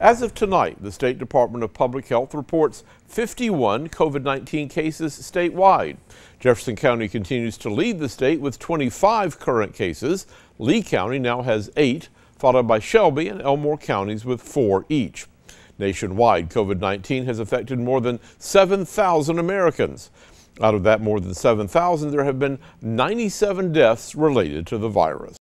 As of tonight, the State Department of Public Health reports 51 COVID-19 cases statewide. Jefferson County continues to lead the state with 25 current cases. Lee County now has eight, followed by Shelby and Elmore counties with four each. Nationwide, COVID-19 has affected more than 7,000 Americans. Out of that more than 7,000, there have been 97 deaths related to the virus.